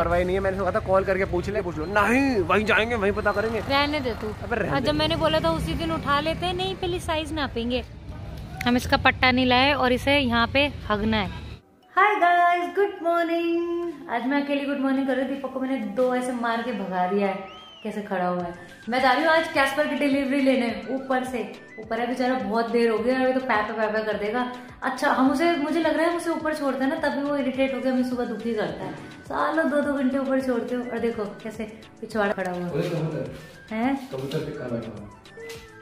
परवाही नहीं है। मैंने सोचा था कॉल करके पूछ ले पूछ लो। नहीं वहीं जाएँगे वहीं पता करेंगे। रहने दे तू। अबे रहने और जब मैंने बोला था उसी दिन उठा लेते हैं नहीं पहले साइज़ नापेंगे। हम इसका पट्टा नहीं लाए और इसे यहाँ पे हगना है। हाय गाइस गुड मॉर्निंग आज मैं अकेली गुड मॉर्निंग कर रही थी पक्को मैंने दो ऐसे मार के भगा दिया है। कैसे खड़ा हुआ है। मैं जा रही हूँ आज कैस्पर की डिलीवरी लेने ऊपर से। ऊपर है बेचारा बहुत देर हो गई अभी तो पैपा पैपा कर देगा। अच्छा हम उसे मुझे लग रहा है उसे ऊपर छोड़ते हैं ना तभी वो इरिटेट होकर हमें सुबह दुखी करता है। सालों दो दो घंटे ऊपर छोड़ते हो और देखो कैसे पिछवाड़ा खड़ा हुआ है।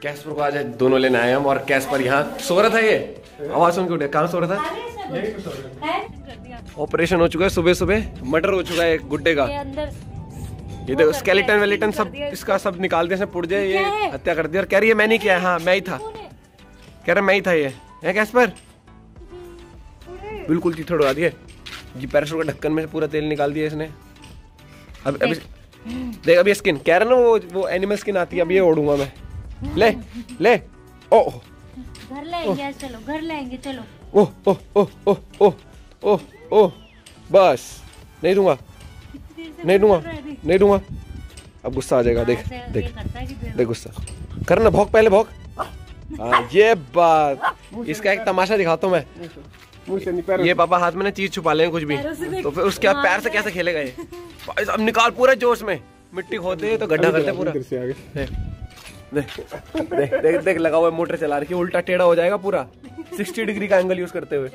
कैस्पर को आज दोनों लेने आए हम और कैस्पर यहाँ। सो रहा था ये? आवाज़ सुन के उठे। कहाँ सो रहा था? ऑपरेशन हो चुका है सुबह सुबह मर्डर हो चुका है एक गुड्डे का। ये अंदर ये देखो स्केलेटन वेलेटन सब इसका सब निकाल दिया पुर्जे ये हत्या कर दिया। और कह रही है मैं नहीं किया हाँ मैं ही था। कह रहा मैं ही था ये। है कैस्पर? बिल्कुल चिथड़ उड़ा दिए। जी पैराशूट का ढक्कन में से पूरा तेल निकाल दिया इसने। अब अभी देख अभी स्किन कह रहा ना वो वो एनिमल स्किन आती है अब ये ओढ़ूँगा मैं। ले ले ओ घर लाएँगे चलो घर लाएँगे चलो। ओ ओ ओ ओ ओ ओ। बस नहीं दूँगा। नहीं दूँगा नहीं दूँगा। अब गुस्सा आ जाएगा देख देख। देख गुस्सा। कर ना भौंक पहले भौंक। हाँ ये बात। इसका एक तमाशा दिखाता हूँ मैं। ये पापा हाथ में ना चीज़ छुपा लेंगे कुछ भी। तो फिर उसके पैर से कैसे खेलेगा ये? अब निकाल पूरा जोश में। मिट्टी खोदे तो गड्ढा करते पूरा। देख देख देख देख देख लगा हुआ मोटर चला रही है उल्टा टेढ़ा हो जाएगा पूरा। 60 डिग्री का एंगल यूज़ करते हुए।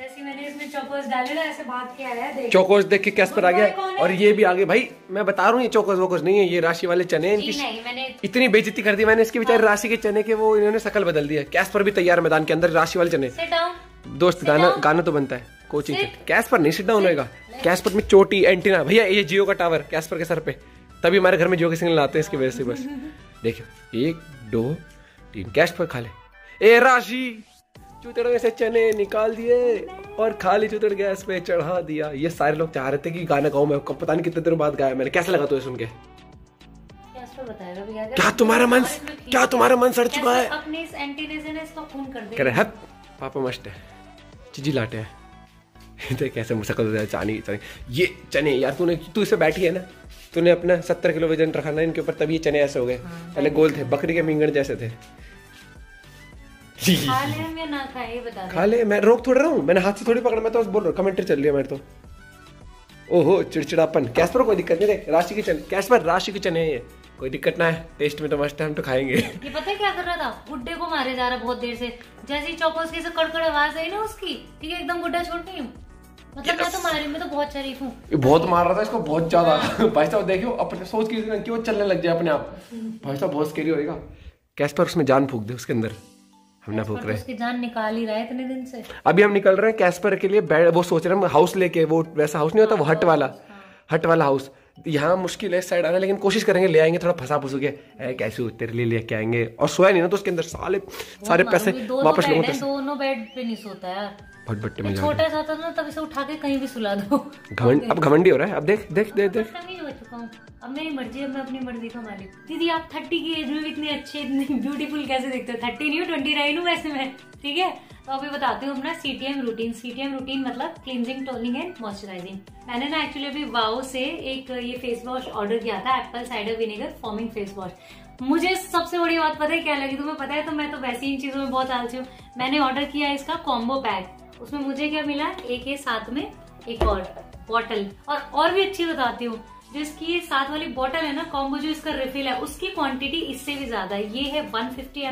चौकोस डाले ना ऐसे भाग के आया है देख। चौकोस देख के कैस्पर आ गया। और ये भी आगे भाई मैं बता रहा हूँ ये चौकोस वोकोस नहीं है ये राशि वाले चने इनकी नहीं मैंने इतनी बेइज्जती कर दी मैंने इसकी बेचारी राशि के चने के वो इन्होंने शकल बदल दी है। कैस्पर भी तैयार मैदान के अंदर राशि वाले चने। सिट दोस्त गाना गाना तो बनता है कोचिंग से। कैस्पर नहीं सिट डाउन होएगा। कैस्पर में चोटी एंटीना भैया ये जियो का टावर कैस्पर के सर पे। तभी हमारे घर में जियो के सिग्नल आते हैं इसकी वजह से बस। देखो एक दो तीन कैश कैस्पर खा ले। ए राशि! चूतड़े से चने निकाल दिए और खाली चूतड़ गैस पे चढ़ा दिया। ये सारे लोग चाह रहे थे कि गाना गाऊं मैं पता नहीं कितने दिनों बाद गाया मैंने। कैसा लगा तो सुन के? क्या तुम्हारा मन क्या तुम्हारा मन सड़ चुका है? अपने इस एंटीने से खून कर दे? कह रहे पापा मस्त है। चिजी लाटे है। देख कैसे मुश्किल हो चानी चानी ये चने यार तूने तू इसे बैठी है ना? तूने अपना सत्तर किलो वज़न रखा ना इनके ऊपर तभी ये चने ऐसे हो गए। पहले गोल थे बकरी के मिंगण जैसे थे। खा ले या ना खाए बता खा ले मैं रोक थोड़ा रहा हूँ मैंने हाथ से थोड़ी पकड़ा मैं तो बस बोल रहा हूँ कमेंट्री चल रही है मेरे तो। ओहो चिड़चिड़ापन। कैस्पर कोई दिक्कत नहीं देख राशि के चने कैस्पर राशि के चने ये। कोई दिक्कत ना है टेस्ट में तो मस्त है हम तो खाएँगे। ये पता है क्या कर रहा था? गुड्डे को मारे जा रहा बहुत देर से। जैसे ही चौकोस की से कड़कड़ आवाज़ आई ना उसकी ठीक है एकदम गुड्डा छोड़ गई मतलब मैं तो मारी मैं तो बहुत शरीफ हूँ। ये बहुत मार रहा था इसको बहुत ज़्यादा। भाई साहब देखियो अपने सोच की क्यों चलने लग जाए अपने आप। भाई साहब बहुत स्केरी होएगा। कैस्पर उसमें जान फूक दे उसके अंदर। हम ना फूक रहे उसकी जान निकाल ही रहा है इतने दिन से। अभी हम निकल रहे हैं कैस्पर के लिए बैड वो सोच रहे हैं हाउस लेके वो वैसा हाउस नहीं होता वो हट वाला। हट वाला हाउस यहाँ मुश्किल है इस साइड आना लेकिन कोशिश करेंगे ले आएँगे थोड़ा फंसा फुसू के। कैसे हो, तेरे लिए लेके आएँगे? और सोया नहीं ना तो उसके अंदर साले सारे पैसे वापस लेंगे दोनों बेड पे नहीं सोता है यार। भट भट्टे में छोटा सा था ना तब इसे उठा के कहीं भी सुला दो। घमंड अब घमंडी हो रहा है? अब देख देख देख देख। ही चुका हूँ। अब मेरी मर्ज़ी है मैं अपनी मर्ज़ी का मालिक। दीदी आप थर्टी की एज में भी इतने अच्छे इतने ब्यूटीफुल कैसे दिखते हो? थर्टी नहीं हो ट्वेंटी नाइन हूँ वैसे मैं ठीक है? तो अभी बताती हूँ अपना सीटीएम रूटीन सीटीएम रूटीन मतलब क्लींजिंग टोनिंग एंड मॉइस्चराइजिंग मैंने ना एक्चुअली अभी वाओ से एक ये फेस वॉश ऑर्डर किया था apple cider vinegar foaming face wash मुझे सबसे बड़ी बात पता है क्या लगी तुम्हें? पता है तो मैं तो वैसे ही इन चीज़ों में बहुत आलसी हूँ। मैंने ऑर्डर किया इसका कॉम्बो पैक उसमें मुझे क्या मिला? एक ये साथ में, एक और बॉटल और और भी अच्छी बताती हूँ। जो इसकी ये साथ वाली बॉटल है ना कॉम्बो जो इसका रिफिल है, उसकी क्वांटिटी इससे भी ज़्यादा है। ये है 150 फिफ्टी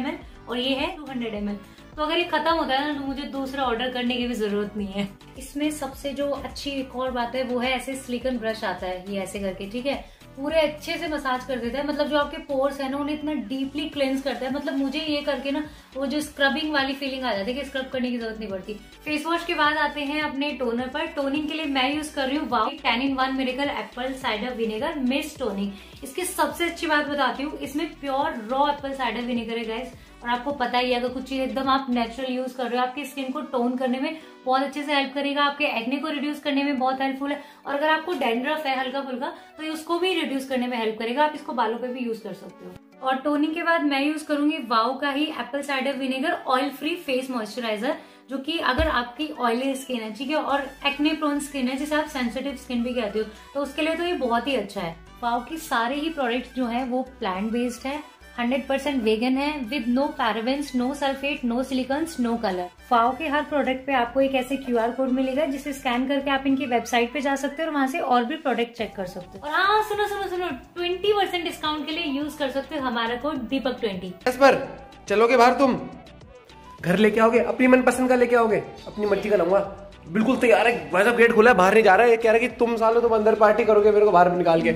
और ये है 200 ml तो अगर ये खत्म होता है ना तो मुझे दूसरा ऑर्डर करने की भी ज़रूरत नहीं है। इसमें सबसे जो अच्छी एक और बात है, वो है ऐसे स्लीकन ब्रश आता है, ये ऐसे करके, ठीक है? पूरे अच्छे से मसाज कर देता है। मतलब जो आपके पोर्स है ना, उन्हें इतना डीपली क्लेंस करता है। मतलब मुझे ये करके ना, वो जो स्क्रबिंग वाली फीलिंग आ जाती है कि स्क्रब करने की ज़रूरत नहीं पड़ती। फेस वॉश के बाद आते हैं अपने टोनर पर। टोनिंग के लिए मैं यूज़ कर रही हूँ Wow ten in one miracle apple cider vinegar mist toning इसकी सबसे अच्छी बात बताती हूँ, इसमें pure raw apple cider vinegar है गाइस और आपको पता ही है, अगर कुछ चीज़ एकदम आप नेचुरल यूज़ कर रहे हो, आपकी स्किन को टोन करने में बहुत अच्छे से हेल्प करेगा, आपके एक्ने को रिड्यूस करने में बहुत हेल्पफुल है। और अगर आपको डेंड्रफ है हल्का फुल्का तो उसको भी रिड्यूस करने में हेल्प करेगा, आप इसको बालों पे भी यूज़ कर सकते हो। और टोनिंग के बाद मैं यूज़ करूँगी वाओ का ही apple cider vinegar oil free face moisturiser जो कि अगर आपकी ऑयली स्किन है, ठीक है, और एक्ने प्रोन स्किन है, जिसे आप सेंसिटिव स्किन भी कहते हो तो उसके लिए तो ये बहुत ही अच्छा है। वाओ की सारे ही प्रोडक्ट जो है, वो प्लांट बेस्ड है 100% वेगन है with no parabens no sulphate no silicones no colour Wow के हर प्रोडक्ट पे आपको एक ऐसे क्यूआर कोड मिलेगा, जिसे स्कैन करके आप इनकी वेबसाइट पे जा सकते हो और वहाँ से और भी प्रोडक्ट चेक कर सकते हो। और हाँ सुनो सुनो सुनो ट्वेंटी परसेंट डिस्काउंट के लिए यूज़ कर सकते हो हमारा कोड दीपक ट्वेंटी चलोगे बाहर तुम? घर लेके आओगे, अपनी मनपसंद का लेके आओगे? अपनी मर्ज़ी का लाऊँगा। बिल्कुल तैयार है गेट खुला है, बाहर नहीं जा रहा है। कह रहा है कि तुम सालो तुम अंदर पार्टी करोगे मेरे को बाहर निकाल के।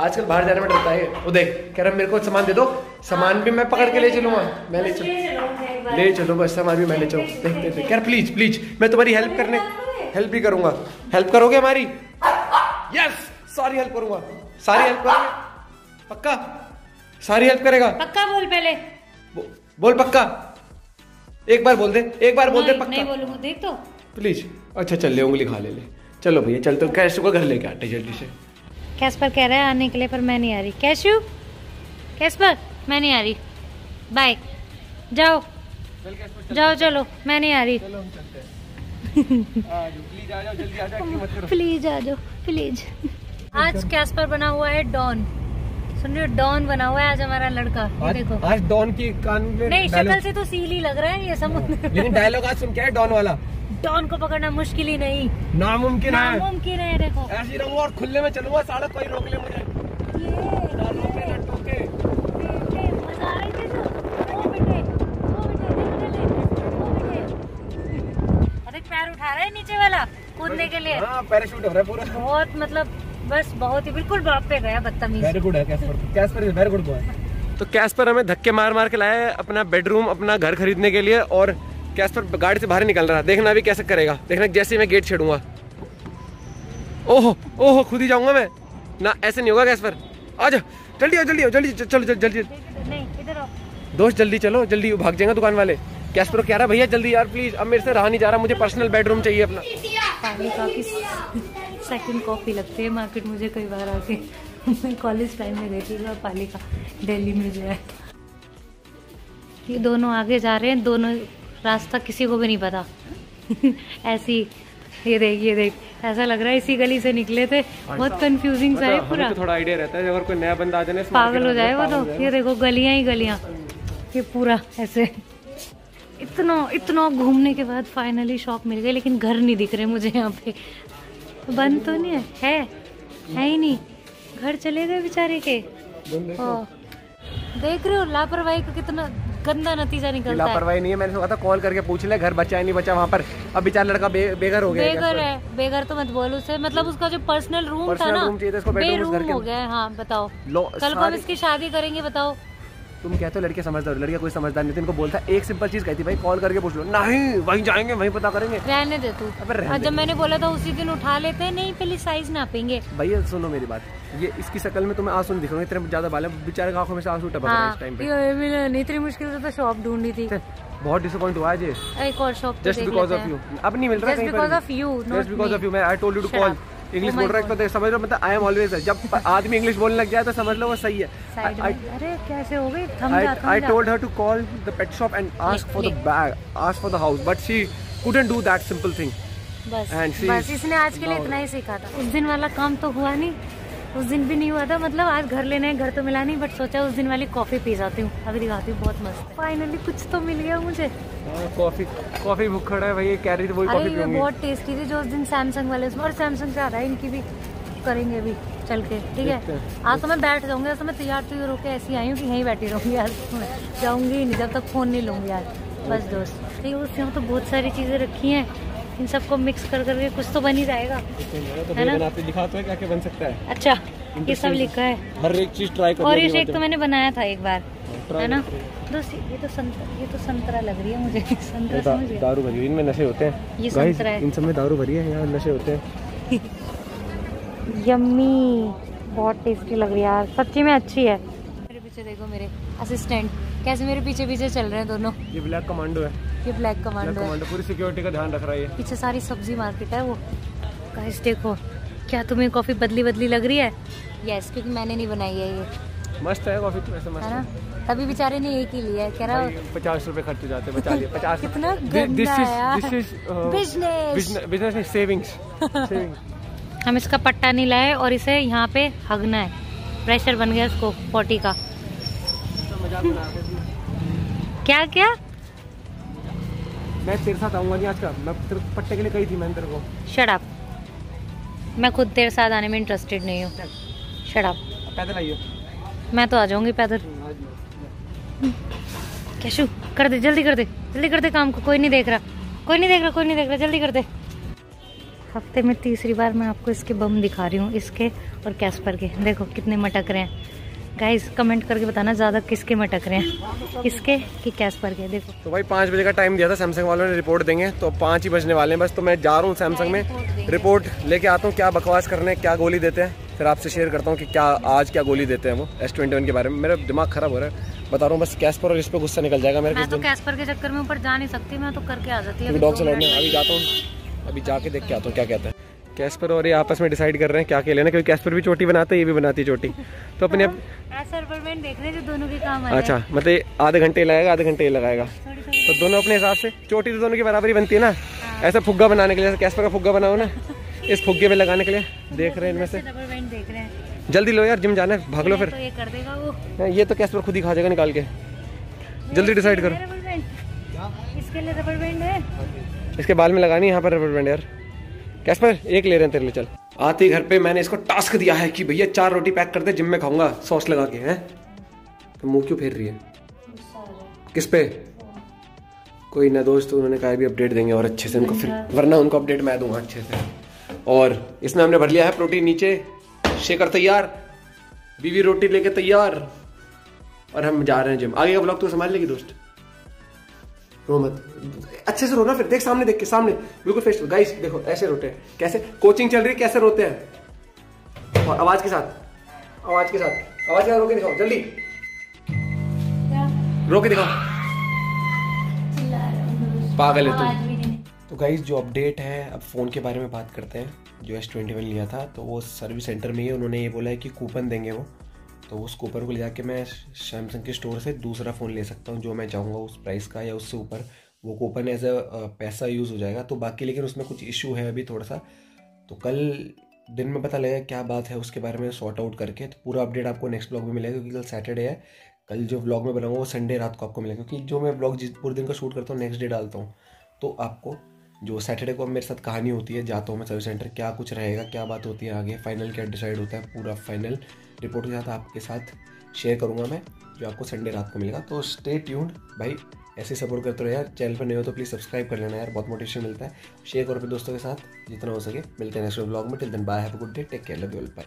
आजकल बाहर जाने में डरता है। वो देख कह रहा मेरे को सामान दे दो। सामान भी मैं पकड़ के ले चलूँगा। मैं ले चलू। ले चलो बस सामान भी मैं ले चलूँ। देख देख देख। यार प्लीज़ प्लीज़ मैं तुम्हारी हेल्प करने हेल्प भी करूँगा। हेल्प करोगे हमारी? यस सारी हेल्प करूँगा। सारी हेल्प करोगे? पक्का? सारी हेल्प करेगा? पक्का बोल पहले। बोल पक्का। एक बार बोल दे। एक बार बोल दे पक्का। नहीं बोलूँगा देख तो। प्लीज़ अच्छा चल ले उंगली खा ले ले। चलो भैया चल तो कैशू को घर लेके आते जल्दी से। कैश पर कह रहा है आने के लिए पर मैं नहीं आ रही। कैशू? कैश पर मैं नहीं आ रही। बाय जाओ। जाओ चलो। मैं नहीं आ रही। प्लीज़ आ जाओ प्लीज़ आज कैश पर बना हुआ है डॉन। सुन रही डॉन बना हुआ है आज हमारा लड़का। ये देखो। आज डॉन की कान में नहीं शक्ल से तो सील ही लग रहा है ये समुद्र लेकिन डायलॉग आज सुन क्या है डॉन वाला। डॉन को पकड़ना मुश्किल ही नहीं। नामुमकिन है। नामुमकिन है देखो। ऐसी रहूँगा और खुले में चलूँगा सारा कोई रोक ले मुझे। पैर उठा रहे नीचे वाला कूदने के लिए। हाँ, पैराशूट हो रहा है पूरा। बहुत मतलब बस बहुत ही बिल्कुल बाप पे गया बदतमीज। वेरी गुड है Casper. Casper is very good boy. तो कैस्पर हमें धक्के मार मार के लाया है अपना बेडरूम अपना घर खरीदने के लिए और कैस्पर गाड़ी से बाहर निकल रहा है। देखना अभी कैसे करेगा। देखना जैसे मैं गेट छेड़ूँगा। ओहो ओहो खुद ही जाऊँगा मैं। ना ऐसे नहीं होगा कैस्पर आ जाओ जल्दी आओ जल्दी आओ जल्दी चलो जल्दी जल्दी। दोस्त जल्दी चलो जल्दी भाग जाएँगे दुकान वाले। कैस्पर कह रहा भैया जल्दी यार प्लीज़ अब मेरे से रहा नहीं जा रहा मुझे पर्सनल बेडरूम चाहिए अपना। काफ़ी सेकंड कॉफ़ी लगती है मार्केट मुझे कई बार आके। मैं कॉलेज टाइम में गई थी पालिका दिल्ली में जो है। ये दोनों आगे जा रहे हैं दोनों रास्ता किसी को भी नहीं पता। ऐसी ये देख ये देख ऐसा लग रहा है इसी गली से निकले थे। बहुत कंफ्यूजिंग सा है पूरा। तो थोड़ा आइडिया रहता है अगर कोई नया बंदा आ जाए पागल हो जाए वो तो। ये देखो गलियाँ ही गलियाँ। ये पूरा ऐसे। इतना इतना घूमने के बाद फाइनली शॉप मिल गई लेकिन घर नहीं दिख रहे मुझे यहाँ पे। बंद तो नहीं है है है ही नहीं। घर चले गए बेचारे के। देख रहे हो लापरवाही को कितना गंदा नतीजा निकलता है। लापरवाही नहीं है मैंने सोचा था कॉल करके पूछ ले घर बचा है नहीं बचा वहाँ पर। अब बेचारा लड़का बे, बेघर हो गया बेघर है बेघर तो मत बोलो उसे। मतलब उसका जो पर्सनल रूम था ना बेरूम हो गया हाँ बताओ। कल को हम इसकी शादी करेंगे बताओ। तुम कहते हो लड़के समझदार लड़किया कोई समझदार नहीं इनको बोलता एक सिंपल चीज़ कहती भाई कॉल करके पूछ लो। नहीं वहीं जाएँगे वहीं पता करेंगे। रहने दे तू। जब मैंने बोला था उसी दिन उठा लेते हैं नहीं पहले साइज़ नापेंगे। भैया सुनो मेरी बात। ये इसकी शक्ल में तुम्हें आँसू दिख रहा इतने ज़्यादा बाल है बेचारे आँखों में से आँसू टपक रहा है इस टाइम पे। इतनी मुश्किल से तो शॉप ढूंढी थी। बहुत डिसअपॉइंट हुआ आज एक और shop just because of you अब नहीं मिल रहा कहीं because of you just because of you मैं I told you to call English बोल रहा है तो समझ लो मतलब आई एम ऑलवेज जब आदमी इंग्लिश बोलने लग जाए तो समझ लो वो सही है। अरे कैसे हो गई? I told her to call the pet shop and ask for the bag ask for the house but she couldn't do that simple thing बस बस इसने आज के लिए इतना ही सीखा था। उस दिन वाला काम तो हुआ नहीं। उस दिन भी नहीं हुआ था। मतलब आज घर लेने घर तो मिला नहीं बट सोचा उस दिन वाली कॉफ़ी पी जाती हूँ। अभी दिखाती हूँ बहुत मस्त। फाइनली कुछ तो मिल गया मुझे। कॉफ़ी कॉफ़ी भूख खड़ा है भाई कह रही थी वही बहुत टेस्टी थी जो उस दिन सैमसंग वाले उसमें और सैमसंग से आ रहा है इनकी भी करेंगे अभी चल के ठीक है? आज तो मैं बैठ जाऊँगी आज तो मैं तैयार तो होकर ऐसी आई हूँ कि यहीं बैठी रहूँगी आज जाऊँगी नहीं जब तक फ़ोन नहीं लूँगी आज। बस दोस्त ठीक है यहाँ तो बहुत सारी चीज़ें रखी हैं। इन सबको मिक्स कर करके कुछ तो बन ही जाएगा तो है ना? दिखा तो है क्या क्या बन सकता है? अच्छा ये सब लिखा है। हर एक चीज़ ट्राई और ये शेक तो मैंने बनाया था एक बार है ना? दोस्त ये तो संतरा ये तो संतरा लग रही है मुझे संतरा दारू भरी इनमें नशे होते हैं। ये संतरा है। इन सब में दारू भरी है यहाँ नशे होते हैं? यम्मी बहुत टेस्टी लग रही है यार सच्ची में अच्छी है। मेरे पीछे देखो मेरे असिस्टेंट कैसे मेरे पीछे पीछे चल रहे हैं दोनों। ये ब्लैक कमांडो है। ये ब्लैक कमांडो है। पूरी सिक्योरिटी का ध्यान रख रहा है पीछे सारी सब्ज़ी मार्केट है वो। गाइस देखो क्या तुम्हें कॉफ़ी बदली बदली लग रही है? यस क्योंकि मैंने नहीं बनाई है ये। मस्त है कॉफ़ी तो वैसे है मस्त ना? है। तभी बेचारे ने एक ही लिया है कह रहा पचास रुपए खर्च हो जाते बचा लिए पचास कितना. बिज़नेस सेविंग्स सेविंग्स हम इसका पट्टा नहीं लाए और इसे यहाँ पे हगना है। प्रेशर बन गया इसको पोटी का। थे। क्या क्या? मैं तेरे साथ आऊँगा नहीं आज का। मैं तेरे पट्टे के लिए कही थी मैंने तेरे को। शट अप मैं खुद तेरे साथ आने में इंटरेस्टेड नहीं हूँ। शट अप पैदल आइए मैं तो आ जाऊँगी पैदल। कैशु कर दे जल्दी कर दे। जल्दी कर दे काम को कोई नहीं देख रहा। कोई नहीं देख रहा कोई नहीं देख रहा। जल्दी कर दे। हफ़्ते में तीसरी बार मैं आपको इसके बम दिखा रही हूँ इसके और कैस्पर के। देखो कितने मटक रहे हैं। गाइस कमेंट करके बताना ज़्यादा किसके मटक रहे हैं। इसके कि कैस्पर के देखो। तो भाई पाँच बजे का टाइम दिया था सैमसंग वालों ने रिपोर्ट देंगे। तो पाँच ही बजने वाले हैं। बस तो मैं जा रहा हूँ सैमसंग में। रिपोर्ट लेके आता हूँ क्या बकवास करने क्या गोली देते हैं। फिर आपसे शेयर करता हूँ कि क्या आज क्या गोली देते हैं वो एस ट्वेंटी वन के बारे में। मेरा दिमाग खराब हो रहा है। बता रहा हूँ बस कैश पर और इस पर गुस्सा निकल जाएगा मेरे मैं किस तो कैस्पर के चक्कर में ऊपर जा नहीं सकती मैं तो करके आ जाती क्योंकि डॉग से लड़ने अभी जाता हूँ। अभी जाके देख के आता हूँ क्या कहते है। कैस्पर और ये आपस में डिसाइड कर रहे हैं क्या क्या लेना क्योंकि कैस्पर भी चोटी बनाते हैं ये भी बनाती है चोटी। तो अपने अब देख रहे हैं दोनों के काम अच्छा मतलब आधे घंटे लगाएगा आधे घंटे लगाएगा। तो दोनों अपने हिसाब से चोटी तो दोनों की बराबरी बनती है ना? ऐसा फुग्गा बनाने के लिए कैस्पर का फुग्गा बनाओ ना इस फुग्गे में लगाने के लिए। देख रहे हैं इनमें से। हैं। जल्दी लो यार जिम जाना है भाग लो फिर। तो ये कर देगा वो। हाँ, ये तो कैस्पर खुद ही खा जाएगा निकाल के। जल्दी डिसाइड करो। इसके लिए रबर बैंड है। इसके बाल में लगानी है यहाँ पर रबर बैंड यार। कैस्पर एक ले रहे हैं तेरे लिए चल। आते घर पे मैंने इसको टास्क दिया है कि भैया चार रोटी पैक कर दे जिम में खाऊँगा सॉस लगा के हैं? तो मुँह क्यों फेर रही है? किस पे? कोई ना दोस्त उन्होंने कहा भी अपडेट देंगे और अच्छे से उनको फिर वरना उनको अपडेट मैं दूँगा अच्छे से। और इसमें हमने भर लिया है प्रोटीन नीचे शेकर तैयार बीवी रोटी लेके तैयार और हम जा रहे हैं जिम आगे का ब्लॉग तो संभाल लेगी दोस्त? रो मत अच्छे से रोना फिर। देख सामने देख के सामने। बिल्कुल फेस गाइस देखो ऐसे रोते हैं। कैसे? कोचिंग चल रही है कैसे रोते हैं? और आवाज़ के साथ। आवाज़ के साथ। आवाज़ के साथ रो के दिखाओ। जल्दी। रो के दिखाओ। पागल है तुम तो गाइज़ जो अपडेट है अब फ़ोन के बारे में बात करते हैं। जो एस ट्वेंटी वन लिया था तो वो सर्विस सेंटर में ही उन्होंने ये बोला है कि कूपन देंगे वो। तो उस कूपन को ले जाके मैं सैमसंग के स्टोर से दूसरा फ़ोन ले सकता हूँ, जो मैं चाहूँगा उस प्राइस का या उससे ऊपर। वो कूपन एज अ, पैसा यूज़ हो जाएगा। तो बाकी लेकिन उसमें कुछ इशू है अभी थोड़ा सा। तो कल दिन में पता लगेगा क्या बात है उसके बारे में सॉर्ट आउट करके। तो पूरा अपडेट आपको नेक्स्ट ब्लॉग में मिलेगा, क्योंकि कल सैटरडे है। कल जो ब्लॉग में बनाऊँगा वो संडे रात को आपको मिलेगा, क्योंकि जो मैं ब्लॉग जिस पूरे दिन का शूट करता हूँ नेक्स्ट डे डालता हूँ। तो आपको जो सैटरडे को मेरे साथ कहानी होती है, जाता हूँ मैं सर्विस सेंटर क्या कुछ रहेगा, क्या बात होती है आगे फाइनल क्या डिसाइड होता है, पूरा फाइनल रिपोर्ट के साथ आपके साथ शेयर करूँगा मैं, जो आपको संडे रात को मिलेगा। तो स्टे ट्यून्ड भाई, ऐसे सपोर्ट करते रहो यार। चैनल पर नहीं हो तो प्लीज़ सब्सक्राइब कर लेना यार, बहुत मोटिवेशन मिलता है। शेयर करो अपने दोस्तों के साथ, जितना हो सके। मिलते हैं नेक्स्ट ब्लॉग में। Till then bye have good day take care love bye